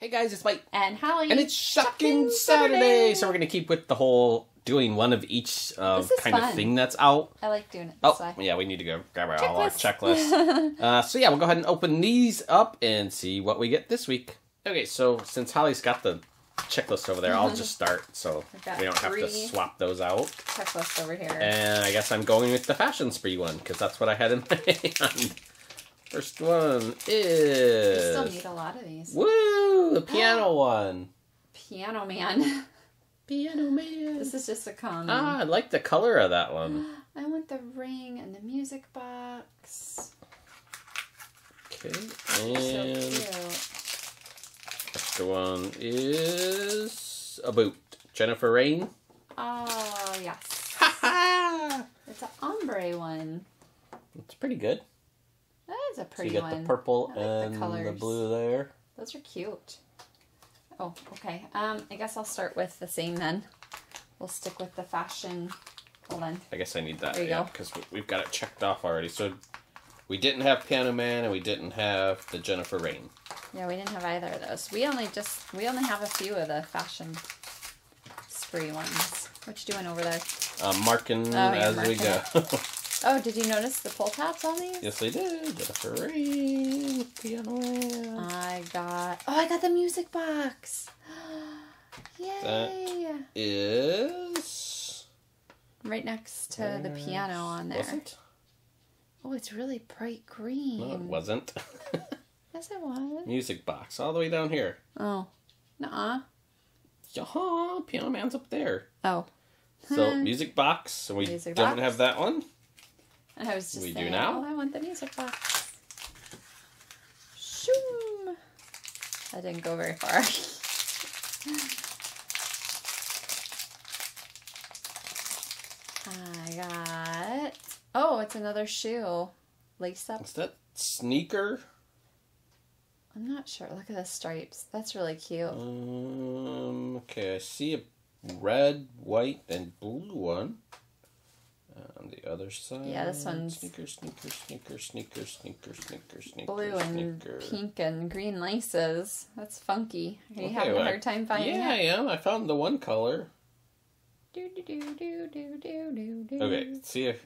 Hey guys, it's Mike. And Holly. And it's Shopkins Saturday. So we're going to keep with the whole doing one of each uh, kind fun. of thing that's out. I like doing it Oh, way. yeah, we need to go grab our all our Checklist. checklist. uh, so yeah, we'll go ahead and open these up and see what we get this week. Okay, so since Holly's got the checklist over there, I'll just start so we don't have to swap those out. Checklist over here. And I guess I'm going with the fashion spree one because that's what I had in my hand. First one is. we still need a lot of these. woo the piano one. Piano Man. Piano man. this is just a common. Ah, I like the color of that one. I want the ring and the music box. Okay, So and cute. Next one is a boot. Jennifer Rain. Oh, yes. Ha ha! It's an ombre one. It's pretty good. That is a So pretty you get one. the purple I like the and the, colours. blue there. Those are cute. Oh, okay. Um, I guess I'll start with the same then. We'll stick with the fashion. Hold on. I guess I need that. Yeah, because we've got it checked off already. So we didn't have Piano Man and we didn't have the Jennifer Rain. Yeah, we didn't have either of those. We only just we only have a few of the fashion spree ones. What you doing over there? I'm marking Oh, as we go. Oh, did you notice the pull tabs on these? yes, I did. Jennifer Rain, Piano I got oh, I got the music box. Yay! is Right next to the piano on there. Was it? Oh, it's really bright green. No, it wasn't. Yes, it was. Music box all the way down here. Oh, nuh-uh. Yaha, Piano Man's up there. Oh, So hmm. music box, and we Music don't box. have that one. I was just We do now? Oh, I want the music box. Shoom. That didn't go very far. I got. Oh, it's another shoe. Lace up. Is that sneaker? I'm not sure. Look at the stripes. That's really cute. Um. Okay, I see a red, white, and blue one. On the other side. Yeah, this one's- sneaker, sneaker, sneaker, sneaker, sneaker, sneaker, sneaker, Blue and sneaker. pink and green laces. That's funky. Are you Okay, having well, a hard time finding it? Yeah, I am. I found the one color. Do, do, do, do, do, do, do. Okay, see if.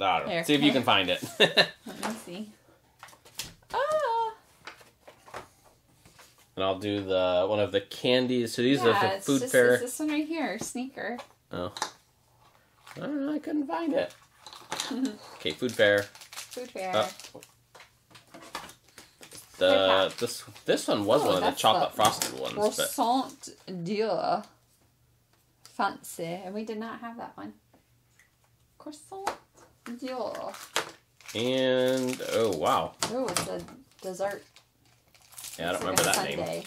I don't know. Here. See if you can find it. Let me see. Ah! And I'll do the one of the candies. So these are yeah, for it's food just, fair. It's this one right here, sneaker. Oh. I don't know, I couldn't find it. okay, food fair. Food fair. Oh. The this this one was Oh, one of the chocolate the frosted ones, but Croissant D'Or. Fancy. And we did not have that one. Croissant D'Or. and oh wow, Oh, it's a dessert. Yeah, I don't remember that name.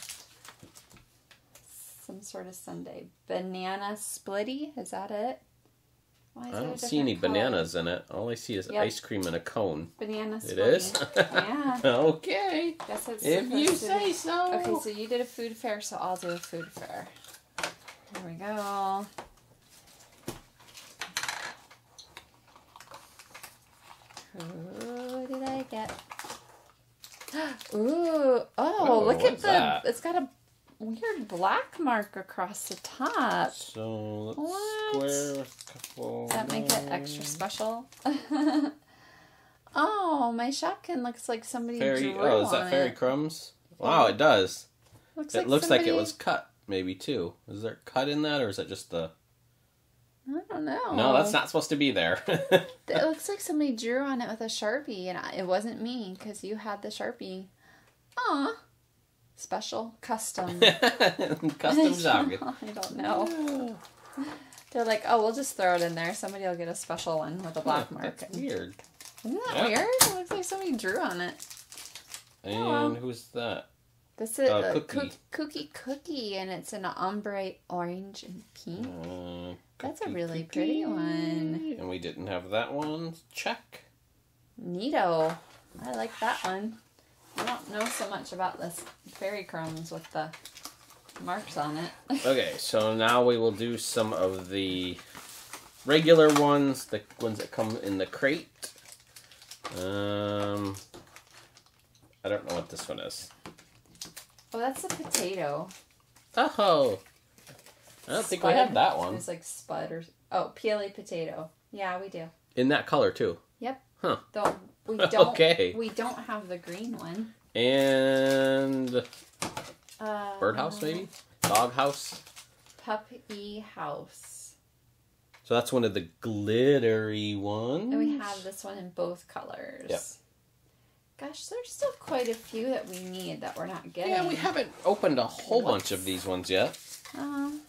Some sort of Sunday. Banana splitty? Is that it? I don't see any color? bananas in it. All I see is Yep. ice cream in a cone. Banana It splitty. is. yeah. okay. If you be- say so. Okay, so you did a food fair, so I'll do a food fair. Here we go. Who did I get? Ooh, oh, Oh, look at the, that? it's got a weird black mark across the top. So let's What? square a couple. Does that make it extra special? oh, my shotgun looks like somebody Fairy. drew Oh, is that fairy it. crumbs? Wow, it does. Looks It looks like it was cut, maybe too. Is there cut in that, or is that just the? I don't know. No, that's not supposed to be there. It looks like somebody drew on it with a sharpie, and it wasn't me because you had the sharpie. Aw, special, custom. Custom jogging. I don't know. They're like, oh, we'll just throw it in there. Somebody will get a special one with a black mark. That's weird. Isn't that Yeah. weird? It looks like somebody drew on it. And wow. who's that? This is Uh, a cookie. cookie. cookie cookie, and it's an ombre orange and pink. Uh, That's a really cookie. pretty one. And we didn't have that one. Check. Neato. I like that one. I don't know so much about this fairy crumbs with the marks on it. Okay, so now we will do some of the regular ones, the ones that come in the crate. Um, I don't know what this one is. Oh, that's a potato. Oh, I don't think we have that one It's like spud or oh, Peely potato. Yeah, we do. in that color too. Don't we don't Okay. we don't have the green one. And Uh, birdhouse maybe, dog doghouse. Puppy house. So that's one of the glittery ones. And we have this one in both colors. Yep. Gosh, there's still quite a few that we need that we're not getting. Yeah, we haven't opened a whole bunch of these ones yet. Um,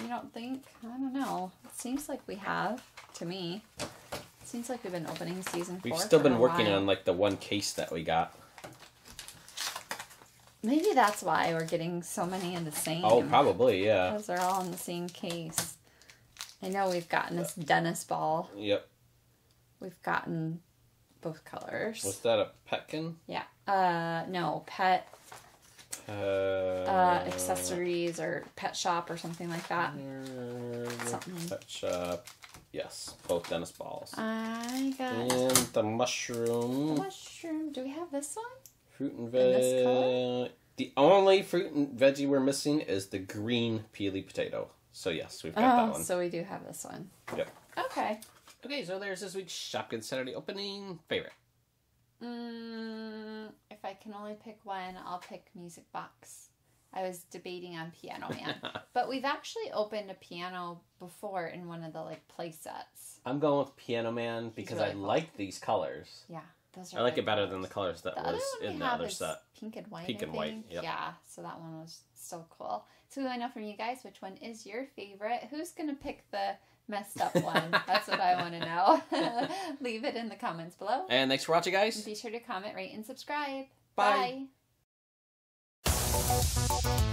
you don't think? I don't know. It seems like we have, to me. It seems like we've been opening season 4 We've still been working while. on like the one case that we got. Maybe that's why we're getting so many of the same. Oh, probably, yeah. Because they're all in the same case. I know we've gotten this Dennis ball. Yep. We've gotten both colors. Was that a Petkin? Yeah. Uh, no, pet Uh, uh, accessories or pet shop or something like that. uh, Something. Pet shop. Yes, both Dennis balls. I got and the mushroom. mushroom. Do we have this one? Fruit and veg. The only fruit and veggie we're missing is the green peely potato. So yes, we've got that Oh, one. so we do have this one. Yep. Okay. Okay, so there's this week's Shopkins Saturday opening favorite. Mm, if I can only pick one, I'll pick Music Box. I was debating on Piano Man, but we've actually opened a piano before in one of the like play sets. I'm going with Piano Man because really I cool. like these colors. Yeah, those. I like it better colors. than the colors that The was in the other set. pink and white. Pink and white, yep. Yeah, so that one was so cool. So we want to know from you guys which one is your favorite. Who's gonna pick the messed up one? That's what I want to know. Leave it in the comments below. And thanks for watching, guys. Be sure to comment, rate, and subscribe. Bye. Bye.